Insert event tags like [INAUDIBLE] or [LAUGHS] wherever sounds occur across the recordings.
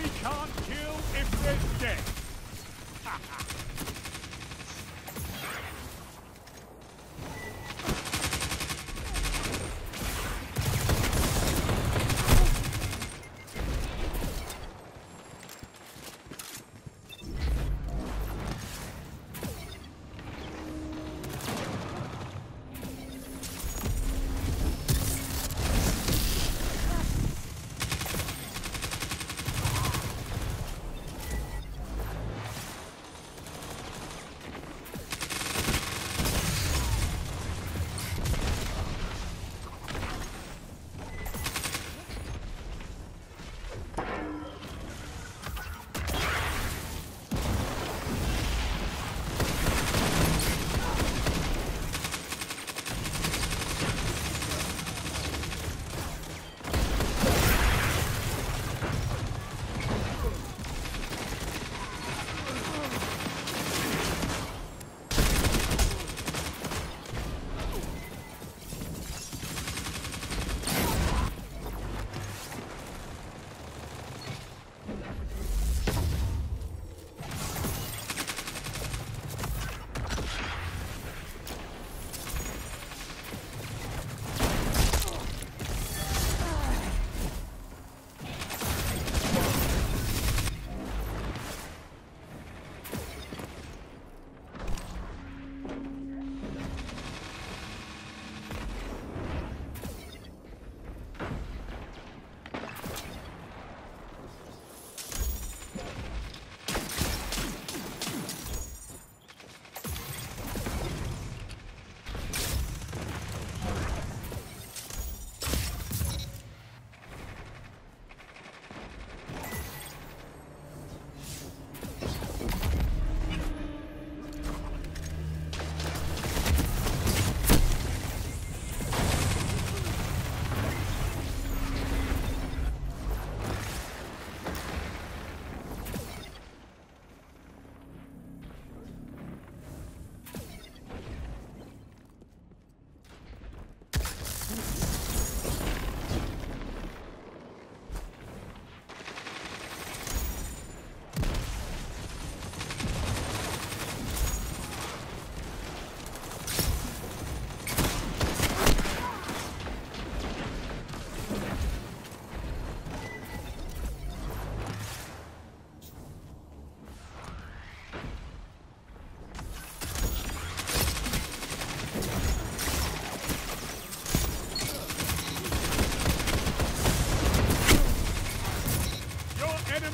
enemy can't kill if they're dead.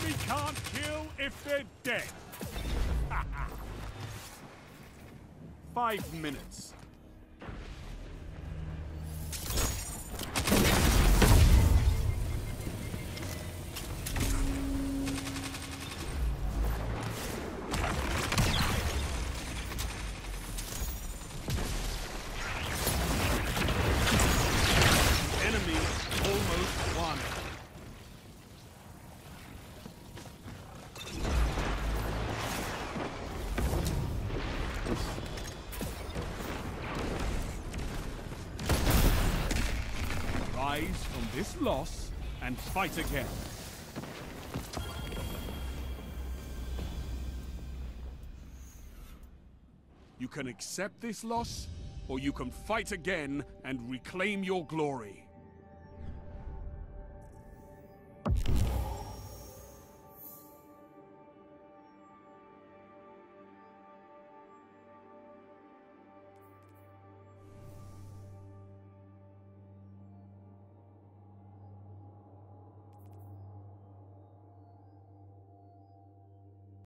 Enemy can't kill if they're dead. [LAUGHS] Five minutes. This loss and fight again. You can accept this loss, or you can fight again and reclaim your glory.